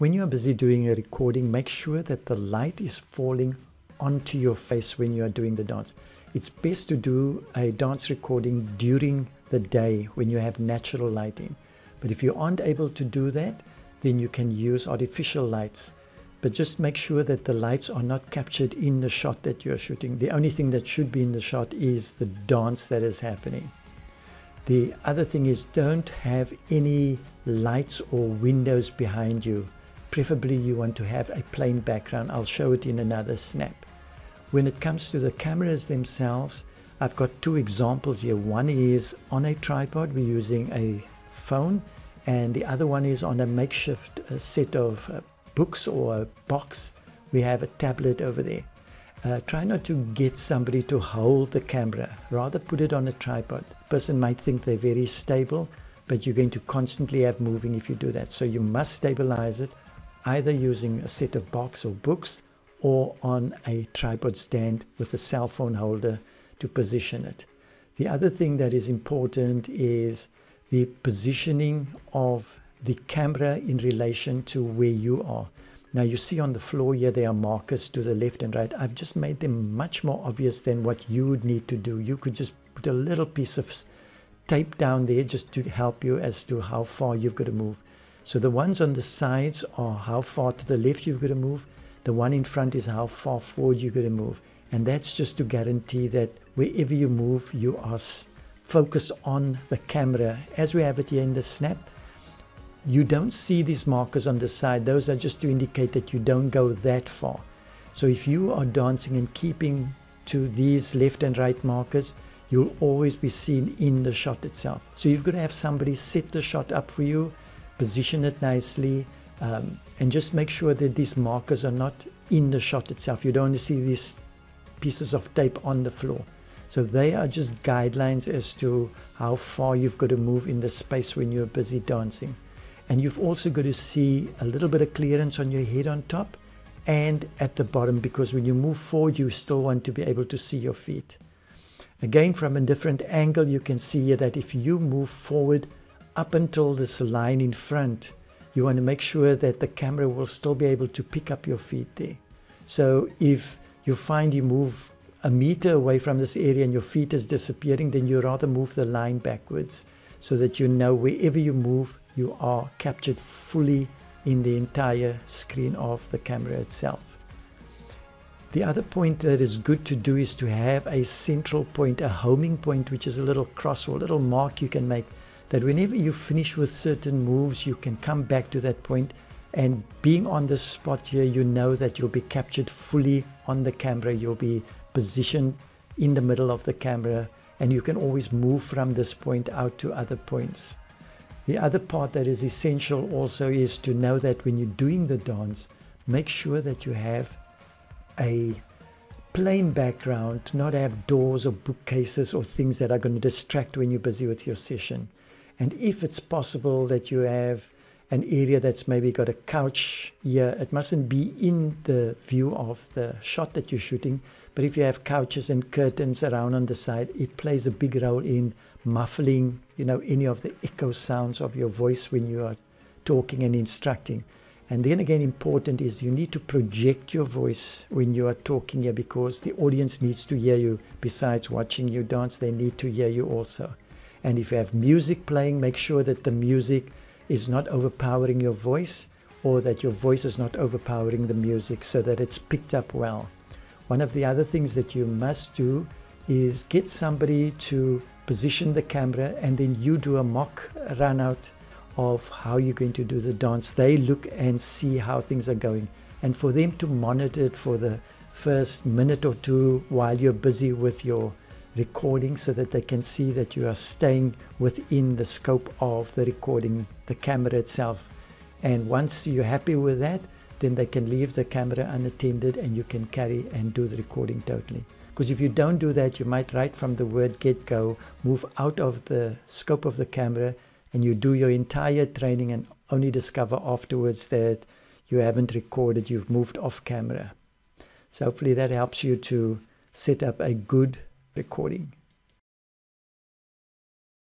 when you're busy doing a recording, make sure that the light is falling onto your face when you are doing the dance. It's best to do a dance recording during the day when you have natural lighting. But if you aren't able to do that, then you can use artificial lights. But just make sure that the lights are not captured in the shot that you're shooting. The only thing that should be in the shot is the dance that is happening. The other thing is don't have any lights or windows behind you. Preferably you want to have a plain background. I'll show it in another snap. When it comes to the cameras themselves, I've got two examples here. One is on a tripod, we're using a phone, and the other one is on a makeshift uh, set of uh, books or a box. We have a tablet over there. Uh, try not to get somebody to hold the camera. Rather put it on a tripod. The person might think they're very stable, but you're going to constantly have moving if you do that. So you must stabilize it either using a set of box or books or on a tripod stand with a cell phone holder to position it. The other thing that is important is the positioning of the camera in relation to where you are. Now you see on the floor here there are markers to the left and right. I've just made them much more obvious than what you would need to do. You could just put a little piece of tape down there just to help you as to how far you've got to move. So the ones on the sides are how far to the left you've got to move. The one in front is how far forward you're going to move. And that's just to guarantee that wherever you move, you are focused on the camera. As we have it here in the snap, you don't see these markers on the side. Those are just to indicate that you don't go that far. So if you are dancing and keeping to these left and right markers, you'll always be seen in the shot itself. So you've got to have somebody set the shot up for you, position it nicely, um, and just make sure that these markers are not in the shot itself. You don't want to see these pieces of tape on the floor. So they are just guidelines as to how far you've got to move in the space when you're busy dancing. And you've also got to see a little bit of clearance on your head on top and at the bottom because when you move forward, you still want to be able to see your feet. Again, from a different angle, you can see that if you move forward up until this line in front, you want to make sure that the camera will still be able to pick up your feet there. So if you find you move a meter away from this area and your feet is disappearing, then you rather move the line backwards so that you know wherever you move, you are captured fully in the entire screen of the camera itself. The other point that is good to do is to have a central point, a homing point, which is a little cross or a little mark you can make that whenever you finish with certain moves, you can come back to that point and being on this spot here, you know that you'll be captured fully on the camera. You'll be positioned in the middle of the camera and you can always move from this point out to other points. The other part that is essential also is to know that when you're doing the dance, make sure that you have a plain background, not have doors or bookcases or things that are going to distract when you're busy with your session. And if it's possible that you have an area that's maybe got a couch here, it mustn't be in the view of the shot that you're shooting. But if you have couches and curtains around on the side, it plays a big role in muffling, you know, any of the echo sounds of your voice when you are talking and instructing. And then again, important is you need to project your voice when you are talking here because the audience needs to hear you. Besides watching you dance, they need to hear you also. And if you have music playing, make sure that the music is not overpowering your voice or that your voice is not overpowering the music so that it's picked up well. One of the other things that you must do is get somebody to position the camera and then you do a mock run out of how you're going to do the dance. They look and see how things are going. And for them to monitor it for the first minute or two while you're busy with your recording so that they can see that you are staying within the scope of the recording, the camera itself. And once you're happy with that, then they can leave the camera unattended and you can carry and do the recording totally. Because if you don't do that, you might right from the word get go move out of the scope of the camera and you do your entire training and only discover afterwards that you haven't recorded, you've moved off camera. So hopefully that helps you to set up a good recording